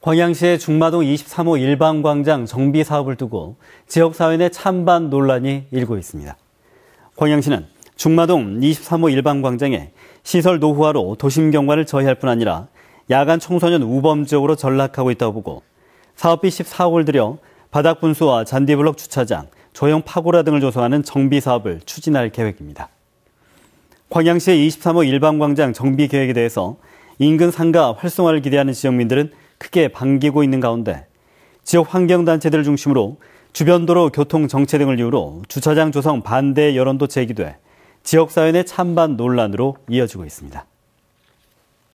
광양시의 중마동 23호 일반광장 정비 사업을 두고 지역사회 내 찬반 논란이 일고 있습니다. 광양시는 중마동 23호 일반광장에 시설 노후화로 도심 경관을 저해할 뿐 아니라 야간 청소년 우범 지역으로 전락하고 있다고 보고 사업비 14억을 들여 바닥 분수와 잔디블럭 주차장, 조형 파고라 등을 조성하는 정비 사업을 추진할 계획입니다. 광양시의 23호 일반광장 정비 계획에 대해서 인근 상가 활성화를 기대하는 지역민들은 크게 반기고 있는 가운데 지역 환경단체들을 중심으로 주변 도로 교통 정체 등을 이유로 주차장 조성 반대 여론도 제기돼 지역사회 내 찬반 논란으로 이어지고 있습니다.